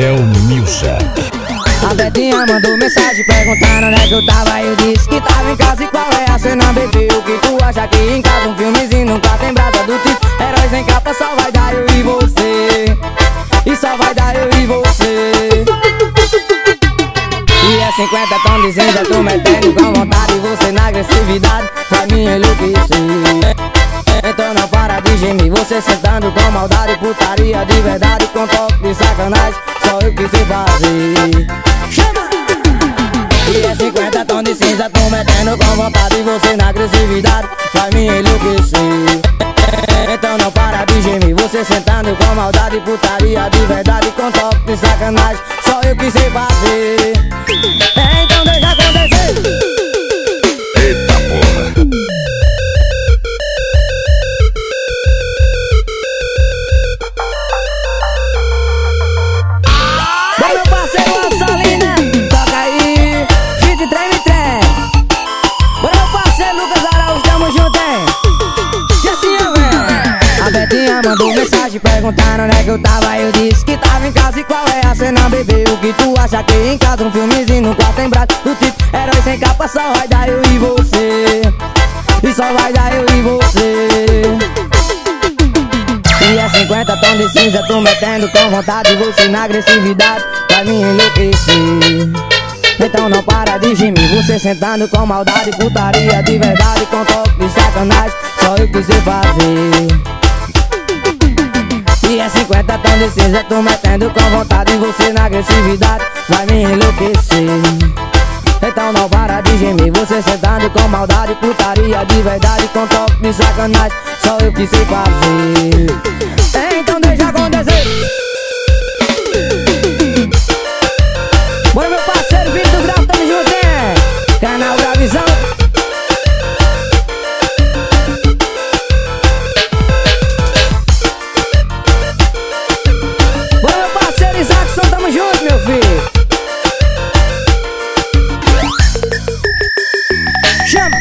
Léo Milcha. A Betinha mandou mensagem perguntando onde é que eu tava. Eu disse que tava em casa e qual é a cena, bebê O que tu acha que em casa um filmezinho nunca tem brada do tipo. Heróis em capa só vai dar eu e você. E só vai dar eu e você. E é 50 tão dizendo, eu tô metendo com vontade. Você na agressividade, pra mim enlouquecer. Então não para de gemer Você sentando com maldade Putaria de verdade com toque de sacanagem. Só eu que sei fazer Chama! E é 50 tons de cinza Tô metendo com vontade Você na agressividade Vai me enlouquecer Então não para de gemir Você sentando com maldade Putaria de verdade Com toque de sacanagem Só eu que sei fazer mandou mensagem perguntando onde é que eu tava. Eu disse que tava em casa e qual é a cena, bebê? O que tu acha que em casa um filmezinho no quarto em braço Do tipo herói sem capa só vai dar eu e você. E só vai dar eu e você. E é 50 tons de cinza, tô metendo com vontade Você na agressividade vai me enlouquecer. Então não para de gemir Você sentando com maldade Putaria de verdade Com toque de sacanagem Só eu que sei fazer 50 tons de cinza, tô metendo com vontade Você na agressividade vai me enlouquecer. Então não para de gemer Você sentando com maldade Putaria de verdade com toque de sacanagem Só eu que sei fazer. Acontecer Jump!